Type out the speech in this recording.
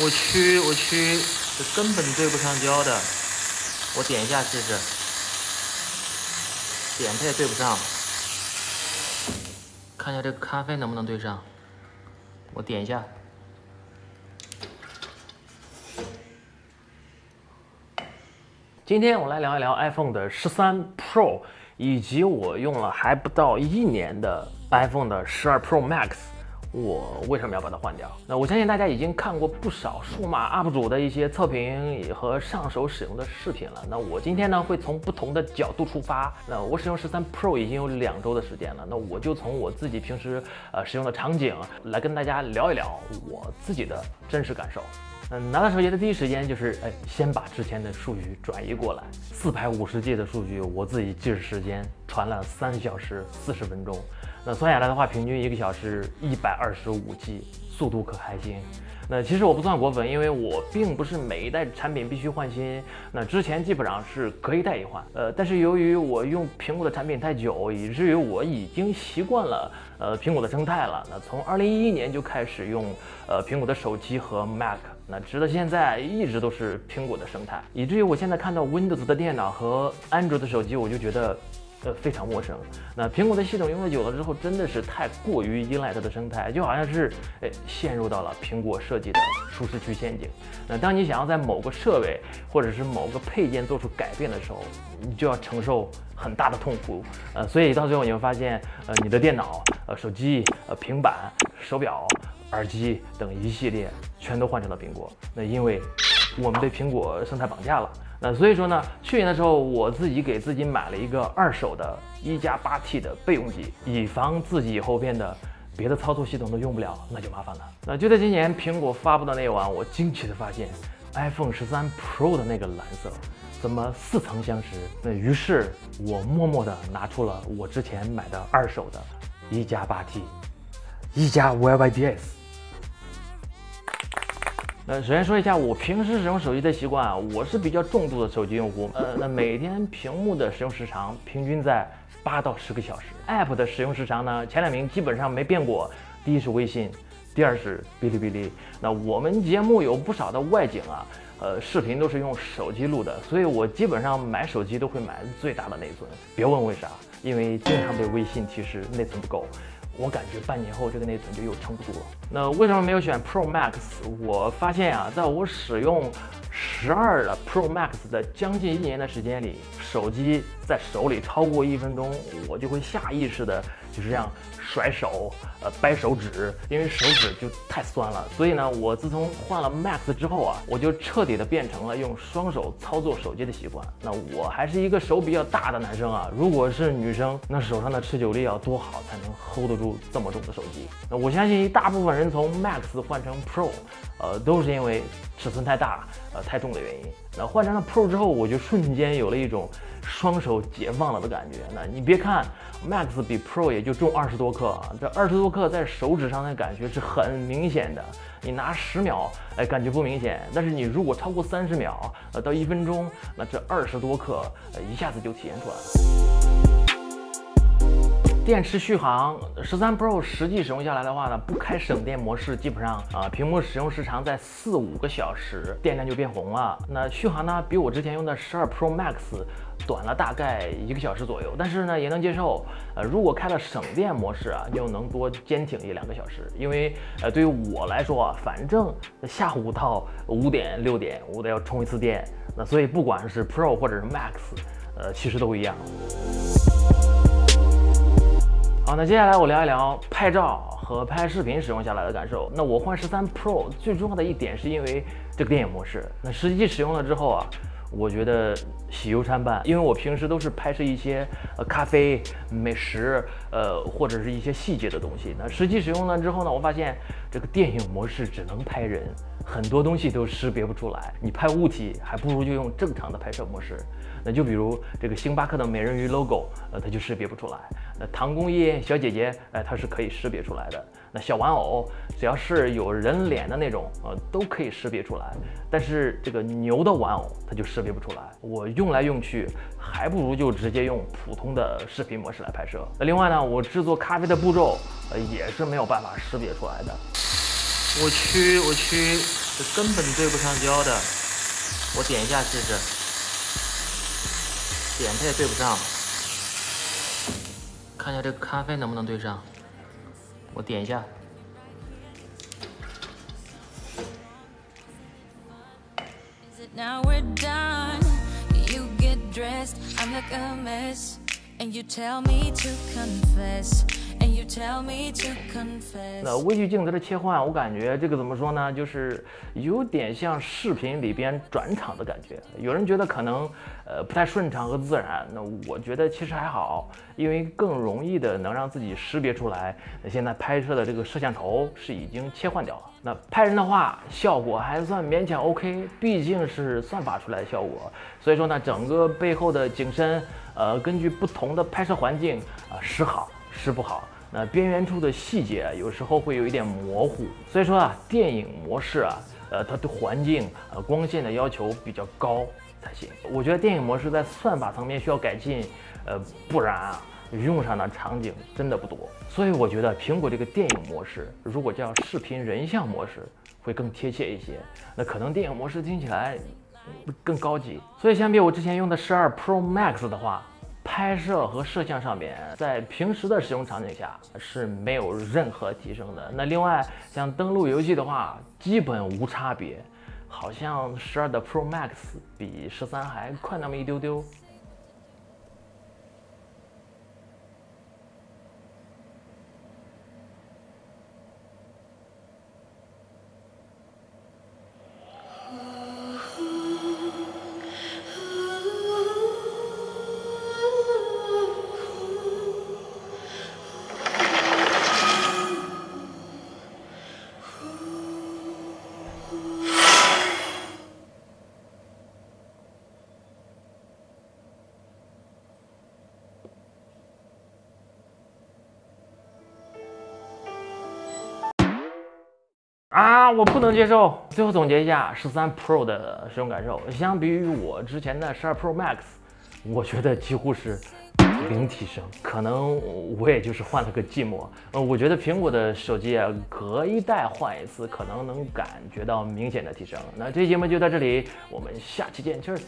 我去，我去，这根本对不上焦的。我点一下试试，点它也对不上。看一下这个咖啡能不能对上。我点一下。今天我来聊一聊 iPhone 的十三 Pro，以及我用了还不到一年的 iPhone 的十二 Pro Max。我为什么要把它换掉？那我相信大家已经看过不少数码 UP 主的一些测评和上手使用的视频了。那我今天呢会从不同的角度出发。那我使用十三 Pro 已经有两周的时间了。那我就从我自己平时呃使用的场景来跟大家聊一聊我自己的真实感受。嗯，拿到手机的第一时间就是哎，先把之前的数据转移过来。四百五十 G 的数据，我自己计时时间传了三小时四十分钟。那算下来的话，平均一个小时一百二十五 G，速度可还行。那其实我不算果粉，因为我并不是每一代产品必须换新。那之前基本上是隔一代一换。呃，但是由于我用苹果的产品太久，以至于我已经习惯了呃苹果的生态了。那从二零一一年就开始用呃苹果的手机和 Mac，那直到现在一直都是苹果的生态，以至于我现在看到 Windows 的电脑和安卓的手机，我就觉得。呃，非常陌生。那苹果的系统用的久了之后，真的是太过于依赖它的生态，就好像是诶陷入到了苹果设计的舒适区陷阱。那当你想要在某个设备或者是某个配件做出改变的时候，你就要承受很大的痛苦。呃，所以到最后你会发现，呃，你的电脑、呃手机、呃平板、手表、耳机等一系列全都换成了苹果。那因为我们被苹果生态绑架了。那所以说呢，去年的时候，我自己给自己买了一个二手的一加八 T 的备用机，以防自己以后变得别的操作系统都用不了，那就麻烦了。那就在今年苹果发布的那晚，我惊奇的发现，iPhone 十三 Pro 的那个蓝色怎么似曾相识？那于是我默默的拿出了我之前买的二手的一加八 T，一加 YYDS。呃，首先说一下我平时使用手机的习惯啊，我是比较重度的手机用户。呃，那每天屏幕的使用时长平均在八到十个小时。App 的使用时长呢，前两名基本上没变过。第一是微信，第二是哔哩哔哩。那我们节目有不少的外景啊，呃，视频都是用手机录的，所以我基本上买手机都会买最大的内存。别问为啥，因为经常被微信提示内存不够。我感觉半年后这个内存就又撑不住了。那为什么没有选 Pro Max？我发现啊，在我使用十二的 Pro Max 的将近一年的时间里，手机在手里超过一分钟，我就会下意识的就是这样甩手，呃，掰手指，因为手指就太酸了。所以呢，我自从换了 Max 之后啊，我就彻底的变成了用双手操作手机的习惯。那我还是一个手比较大的男生啊，如果是女生，那手上的持久力要多好才能 hold 得住这么重的手机？那我相信一大部分人从 Max 换成 Pro，呃，都是因为尺寸太大，呃，太重的原因。那换成了 Pro 之后，我就瞬间有了一种双手解放了的感觉。那你别看 Max 比 Pro 也就重二十多克，这二十多克在手指上的感觉是很明显的。你拿十秒，哎，感觉不明显，但是你如果超过三十秒，呃，到一分钟，那这二十多克，呃，一下子就体现出来了。电池续航，十三 Pro 实际使用下来的话呢，不开省电模式，基本上啊，屏幕使用时长在四五个小时，电量就变红了。那续航呢，比我之前用的十二 Pro Max 短了大概一个小时左右，但是呢，也能接受。呃，如果开了省电模式啊，就能多坚挺一两个小时。因为呃，对于我来说啊，反正下午到五点六点，我都要充一次电。那所以不管是 Pro 或者是 Max，呃，其实都一样。好，那接下来我聊一聊拍照和拍视频使用下来的感受。那我换十三 Pro 最重要的一点是因为这个电影模式。那实际使用了之后啊，我觉得喜忧参半，因为我平时都是拍摄一些呃咖啡、美食，呃或者是一些细节的东西。那实际使用了之后呢，我发现这个电影模式只能拍人，很多东西都识别不出来。你拍物体还不如就用正常的拍摄模式。那就比如这个星巴克的美人鱼 logo，呃，它就识别不出来。那唐宫一小姐姐，哎，它是可以识别出来的。那小玩偶，只要是有人脸的那种，呃，都可以识别出来。但是这个牛的玩偶，它就识别不出来。我用来用去，还不如就直接用普通的视频模式来拍摄。那另外呢，我制作咖啡的步骤，呃，也是没有办法识别出来的。我去，我去。这根本对不上焦的。我点一下试试，点它也对不上。看一下这个咖啡能不能对上。我点一下。那微距镜头的切换，我感觉这个怎么说呢？就是有点像视频里边转场的感觉。有人觉得可能呃不太顺畅和自然，那我觉得其实还好，因为更容易的能让自己识别出来。那现在拍摄的这个摄像头是已经切换掉了。那拍人的话，效果还算勉强 OK，毕竟是算法出来的效果。所以说呢，整个背后的景深，呃，根据不同的拍摄环境啊，时好时不好。那边缘处的细节有时候会有一点模糊，所以说啊，电影模式啊，呃，它对环境呃光线的要求比较高才行。我觉得电影模式在算法层面需要改进，呃，不然啊，用上的场景真的不多。所以我觉得苹果这个电影模式，如果叫视频人像模式，会更贴切一些。那可能电影模式听起来更高级。所以相比我之前用的十二 Pro Max 的话。拍摄和摄像上面，在平时的使用场景下是没有任何提升的。那另外，像登录游戏的话，基本无差别，好像十二的 Pro Max 比十三还快那么一丢丢。啊，我不能接受。最后总结一下，十三 Pro 的使用感受，相比于我之前的十二 Pro Max，我觉得几乎是零提升。可能我也就是换了个寂寞。呃，我觉得苹果的手机啊，隔一代换一次，可能能感觉到明显的提升。那这期节目就到这里，我们下期见，Cheers。